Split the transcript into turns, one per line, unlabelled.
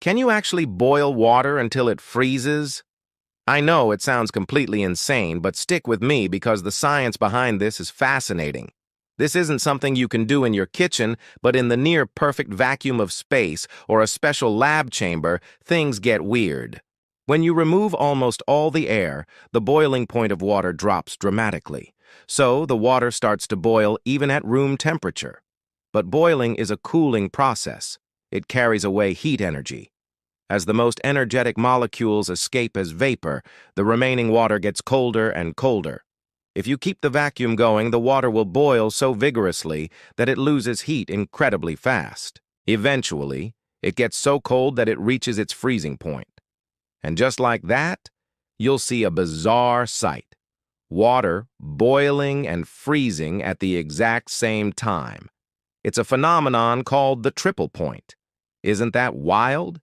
Can you actually boil water until it freezes? I know it sounds completely insane, but stick with me because the science behind this is fascinating. This isn't something you can do in your kitchen, but in the near-perfect vacuum of space or a special lab chamber, things get weird. When you remove almost all the air, the boiling point of water drops dramatically. So the water starts to boil even at room temperature. But boiling is a cooling process. It carries away heat energy. As the most energetic molecules escape as vapor, the remaining water gets colder and colder. If you keep the vacuum going, the water will boil so vigorously that it loses heat incredibly fast. Eventually, it gets so cold that it reaches its freezing point. And just like that, you'll see a bizarre sight. Water boiling and freezing at the exact same time. It's a phenomenon called the triple point. Isn't that wild?